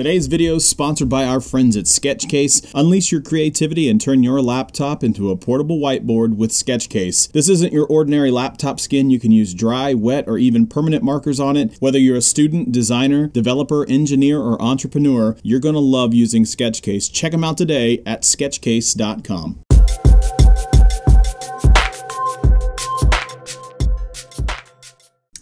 Today's video is sponsored by our friends at Sketchcase. Unleash your creativity and turn your laptop into a portable whiteboard with Sketchcase. This isn't your ordinary laptop skin. You can use dry, wet, or even permanent markers on it. Whether you're a student, designer, developer, engineer, or entrepreneur, you're going to love using Sketchcase. Check them out today at sketchcase.com.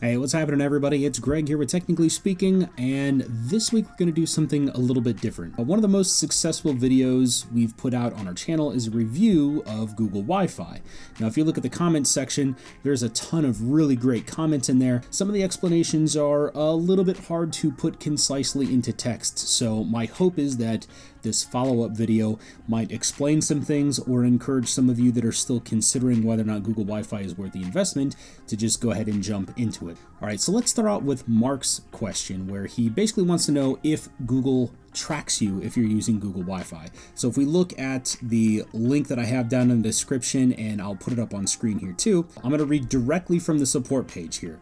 Hey, what's happening, everybody? It's Greg here with Technically Speaking, and this week we're going to do something a little bit different. Uh, one of the most successful videos we've put out on our channel is a review of Google Wi Fi. Now, if you look at the comments section, there's a ton of really great comments in there. Some of the explanations are a little bit hard to put concisely into text, so my hope is that this follow-up video might explain some things or encourage some of you that are still considering whether or not Google Wi-Fi is worth the investment to just go ahead and jump into it. All right, so let's start out with Mark's question where he basically wants to know if Google tracks you if you're using Google Wi-Fi. So if we look at the link that I have down in the description and I'll put it up on screen here too, I'm going to read directly from the support page here.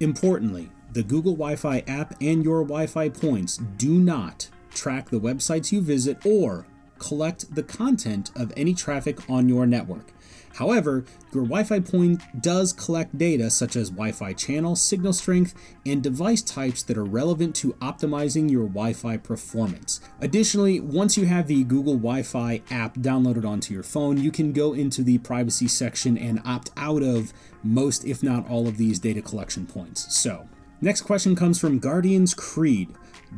Importantly, the Google Wi-Fi app and your Wi-Fi points do not track the websites you visit, or collect the content of any traffic on your network. However, your Wi Fi point does collect data such as Wi Fi channel, signal strength, and device types that are relevant to optimizing your Wi Fi performance. Additionally, once you have the Google Wi Fi app downloaded onto your phone, you can go into the privacy section and opt out of most, if not all, of these data collection points. So, next question comes from Guardian's Creed.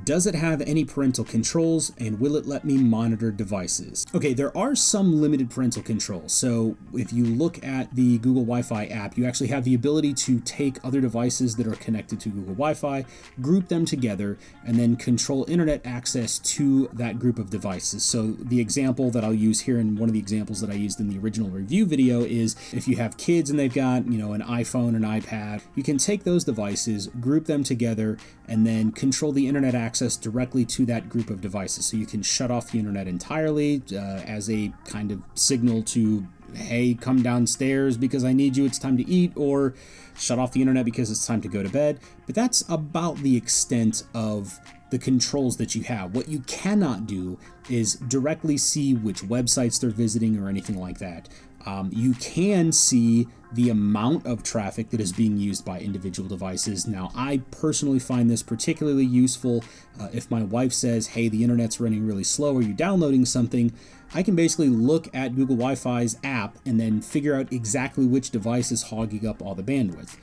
Does it have any parental controls and will it let me monitor devices? Okay, there are some limited parental controls. So if you look at the Google Wi-Fi app, you actually have the ability to take other devices that are connected to Google Wi-Fi, group them together, and then control internet access to that group of devices. So the example that I'll use here and one of the examples that I used in the original review video is if you have kids and they've got, you know, an iPhone, an iPad, you can take those devices, group them together, and then control the internet access directly to that group of devices. So you can shut off the internet entirely uh, as a kind of signal to, hey, come downstairs because I need you, it's time to eat, or shut off the internet because it's time to go to bed. But that's about the extent of the controls that you have. What you cannot do is directly see which websites they're visiting or anything like that. Um, you can see the amount of traffic that is being used by individual devices. Now, I personally find this particularly useful uh, if my wife says, hey, the internet's running really slow, are you downloading something? I can basically look at Google Wi Fi's app and then figure out exactly which device is hogging up all the bandwidth.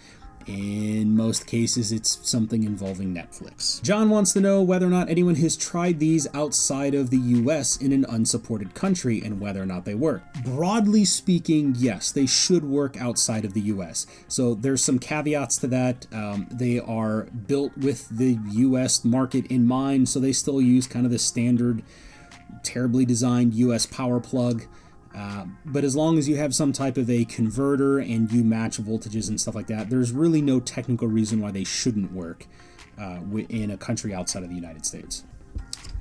In most cases, it's something involving Netflix. John wants to know whether or not anyone has tried these outside of the US in an unsupported country and whether or not they work. Broadly speaking, yes, they should work outside of the US. So there's some caveats to that. Um, they are built with the US market in mind, so they still use kind of the standard, terribly designed US power plug. Uh, but as long as you have some type of a converter and you match voltages and stuff like that, there's really no technical reason why they shouldn't work uh, in a country outside of the United States.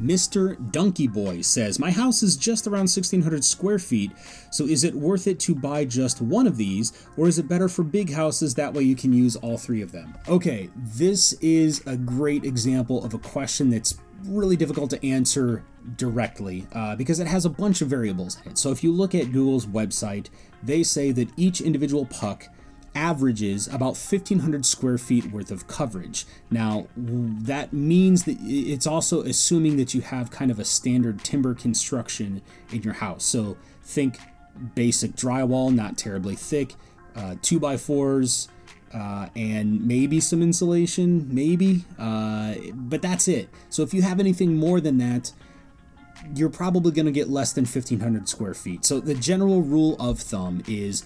Mr. Donkey Boy says, My house is just around 1600 square feet, so is it worth it to buy just one of these, or is it better for big houses? That way you can use all three of them. Okay, this is a great example of a question that's really difficult to answer directly uh, because it has a bunch of variables in it. So if you look at Google's website, they say that each individual puck averages about 1500 square feet worth of coverage. Now, that means that it's also assuming that you have kind of a standard timber construction in your house. So think basic drywall, not terribly thick, uh, two by fours, uh, and maybe some insulation, maybe, uh, but that's it. So if you have anything more than that, you're probably going to get less than 1500 square feet. So the general rule of thumb is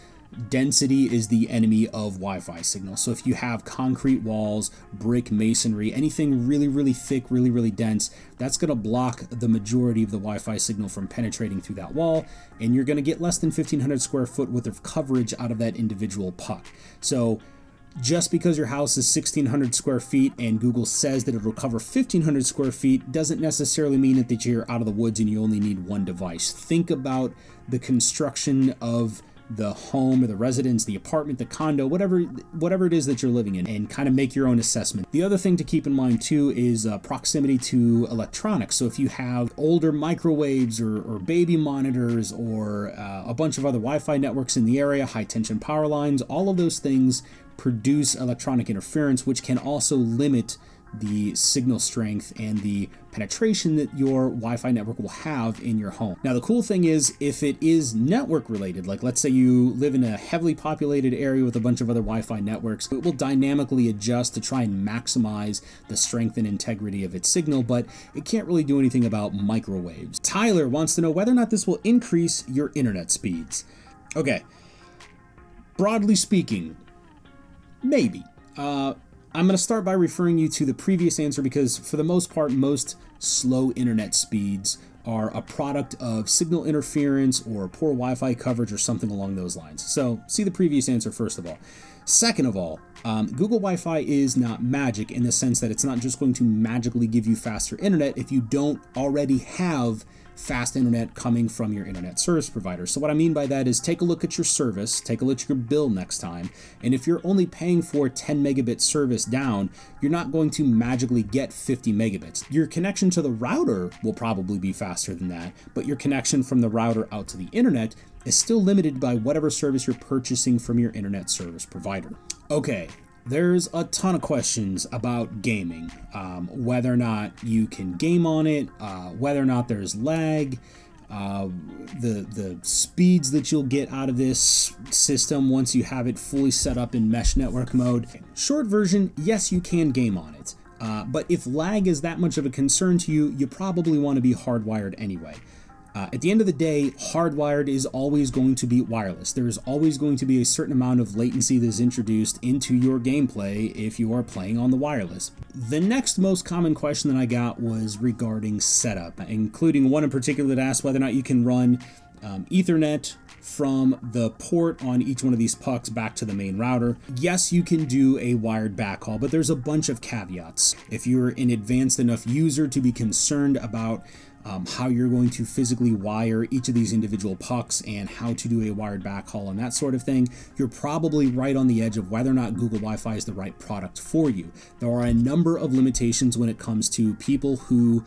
density is the enemy of Wi-Fi signal. So if you have concrete walls, brick masonry, anything really, really thick, really, really dense, that's going to block the majority of the Wi-Fi signal from penetrating through that wall, and you're going to get less than 1500 square foot worth of coverage out of that individual puck. So just because your house is 1600 square feet and Google says that it'll cover 1500 square feet doesn't necessarily mean that you're out of the woods and you only need one device. Think about the construction of the home or the residence, the apartment, the condo, whatever whatever it is that you're living in, and kind of make your own assessment. The other thing to keep in mind too is uh, proximity to electronics. So if you have older microwaves or, or baby monitors or uh, a bunch of other Wi-Fi networks in the area, high tension power lines, all of those things produce electronic interference, which can also limit the signal strength and the penetration that your Wi-Fi network will have in your home. Now the cool thing is if it is network related, like let's say you live in a heavily populated area with a bunch of other Wi-Fi networks, it will dynamically adjust to try and maximize the strength and integrity of its signal, but it can't really do anything about microwaves. Tyler wants to know whether or not this will increase your internet speeds. Okay, broadly speaking, maybe. Uh, I'm going to start by referring you to the previous answer because, for the most part, most slow internet speeds are a product of signal interference or poor Wi Fi coverage or something along those lines. So, see the previous answer first of all. Second of all, um, Google Wi Fi is not magic in the sense that it's not just going to magically give you faster internet if you don't already have fast internet coming from your internet service provider. So what I mean by that is take a look at your service, take a look at your bill next time, and if you're only paying for 10 megabit service down, you're not going to magically get 50 megabits. Your connection to the router will probably be faster than that, but your connection from the router out to the internet is still limited by whatever service you're purchasing from your internet service provider. Okay, there's a ton of questions about gaming, um, whether or not you can game on it, uh, whether or not there's lag, uh, the the speeds that you'll get out of this system once you have it fully set up in mesh network mode. Short version, yes, you can game on it, uh, but if lag is that much of a concern to you, you probably want to be hardwired anyway. Uh, at the end of the day, hardwired is always going to be wireless. There is always going to be a certain amount of latency that is introduced into your gameplay if you are playing on the wireless. The next most common question that I got was regarding setup, including one in particular that asked whether or not you can run um, Ethernet from the port on each one of these pucks back to the main router. Yes, you can do a wired backhaul, but there's a bunch of caveats. If you're an advanced enough user to be concerned about um, how you're going to physically wire each of these individual pucks and how to do a wired backhaul and that sort of thing, you're probably right on the edge of whether or not Google Wi Fi is the right product for you. There are a number of limitations when it comes to people who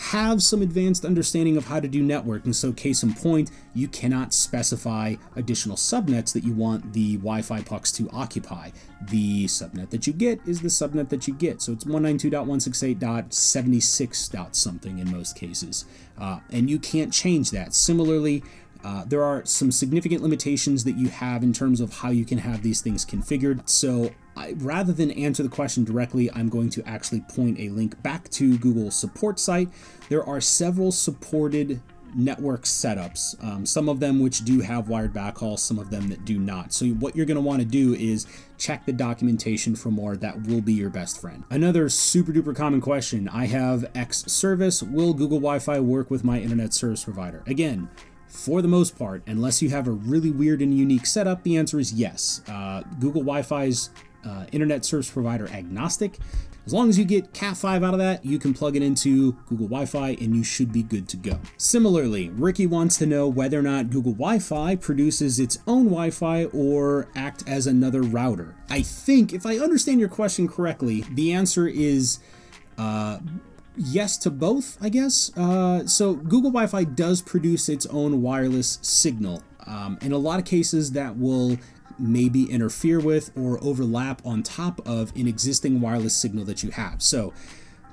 have some advanced understanding of how to do networking. So case in point, you cannot specify additional subnets that you want the Wi-Fi pucks to occupy. The subnet that you get is the subnet that you get. So it's 192.168.76. something in most cases. Uh, and you can't change that. Similarly, uh, there are some significant limitations that you have in terms of how you can have these things configured. So I, rather than answer the question directly, I'm going to actually point a link back to Google's support site. There are several supported network setups, um, some of them which do have wired backhaul, some of them that do not. So what you're going to want to do is check the documentation for more. That will be your best friend. Another super duper common question. I have X service. Will Google Wi-Fi work with my internet service provider? Again, for the most part, unless you have a really weird and unique setup, the answer is yes. Uh, Google Wi-Fi's uh, internet service provider agnostic. As long as you get Cat5 out of that, you can plug it into Google Wi-Fi and you should be good to go. Similarly, Ricky wants to know whether or not Google Wi-Fi produces its own Wi-Fi or act as another router. I think, if I understand your question correctly, the answer is uh, yes to both, I guess. Uh, so Google Wi-Fi does produce its own wireless signal. Um, in a lot of cases, that will maybe interfere with or overlap on top of an existing wireless signal that you have. So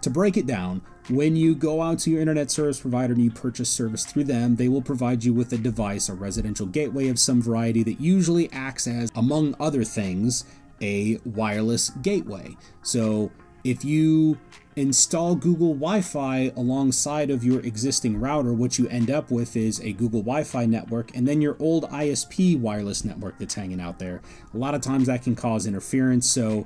to break it down, when you go out to your internet service provider and you purchase service through them, they will provide you with a device, a residential gateway of some variety that usually acts as, among other things, a wireless gateway. So if you install Google Wi-Fi alongside of your existing router, what you end up with is a Google Wi-Fi network and then your old ISP wireless network that's hanging out there. A lot of times that can cause interference. So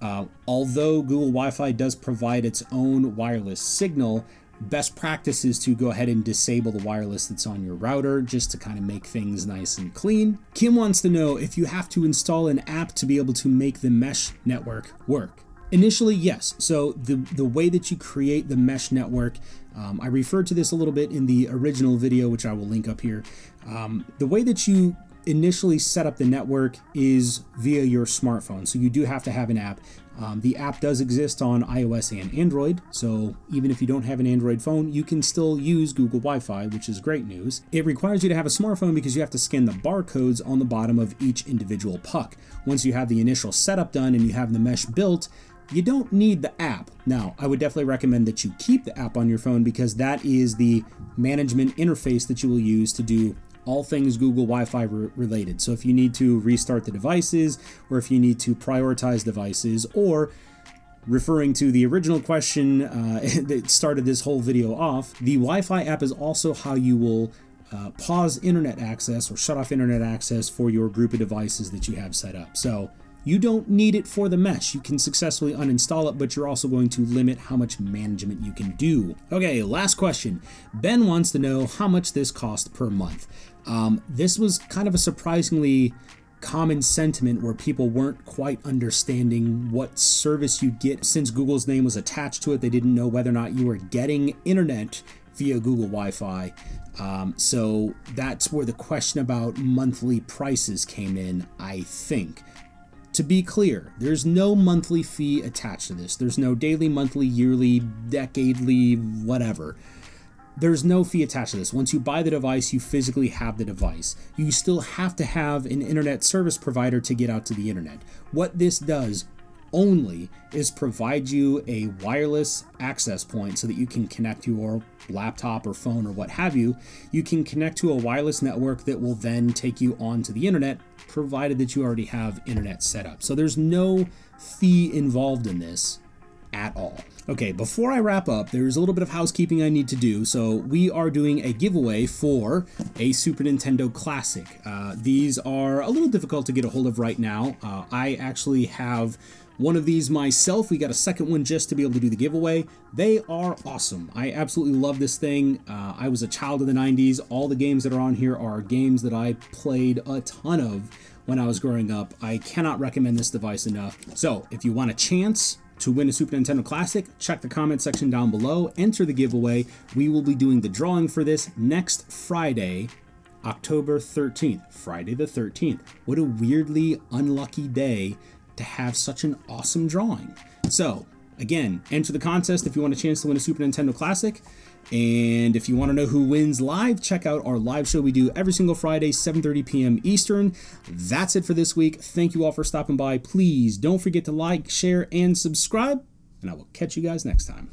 uh, although Google Wi-Fi does provide its own wireless signal, best practice is to go ahead and disable the wireless that's on your router just to kind of make things nice and clean. Kim wants to know if you have to install an app to be able to make the mesh network work. Initially, yes. So the, the way that you create the mesh network, um, I referred to this a little bit in the original video, which I will link up here. Um, the way that you initially set up the network is via your smartphone. So you do have to have an app. Um, the app does exist on iOS and Android, so even if you don't have an Android phone, you can still use Google Wi Fi, which is great news. It requires you to have a smartphone because you have to scan the barcodes on the bottom of each individual puck. Once you have the initial setup done and you have the mesh built, you don't need the app. Now, I would definitely recommend that you keep the app on your phone because that is the management interface that you will use to do all things Google Wi Fi re- related. So if you need to restart the devices, or if you need to prioritize devices, or referring to the original question uh, that started this whole video off, the Wi Fi app is also how you will. Uh, pause internet access or shut off internet access for your group of devices that you have set up. So you don't need it for the mesh. You can successfully uninstall it, but you're also going to limit how much management you can do. Okay, last question. Ben wants to know how much this cost per month. Um, this was kind of a surprisingly common sentiment where people weren't quite understanding what service you get since Google's name was attached to it. They didn't know whether or not you were getting internet via Google Wi Fi. Um, so that's where the question about monthly prices came in, I think. To be clear, there's no monthly fee attached to this. There's no daily, monthly, yearly, decadely, whatever. There's no fee attached to this. Once you buy the device, you physically have the device. You still have to have an internet service provider to get out to the internet. What this does only is provide you a wireless access point so that you can connect your laptop or phone or what have you. You can connect to a wireless network that will then take you onto the internet, provided that you already have internet set up. So there's no fee involved in this at all. Okay, before I wrap up, there's a little bit of housekeeping I need to do. So we are doing a giveaway for a Super Nintendo Classic. Uh, these are a little difficult to get a hold of right now. Uh, I actually have one of these myself. We got a second one just to be able to do the giveaway. They are awesome. I absolutely love this thing. Uh, I was a child of the 90s. All the games that are on here are games that I played a ton of when I was growing up. I cannot recommend this device enough. So if you want a chance to win a Super Nintendo Classic, check the comment section down below, enter the giveaway. We will be doing the drawing for this next Friday, October 13th, Friday the 13th. What a weirdly unlucky day to have such an awesome drawing. So, again, enter the contest if you want a chance to win a Super Nintendo Classic. And if you want to know who wins live, check out our live show we do every single Friday, 7:30 p.m. Eastern. That's it for this week. Thank you all for stopping by. Please don't forget to like, share, and subscribe, and I will catch you guys next time.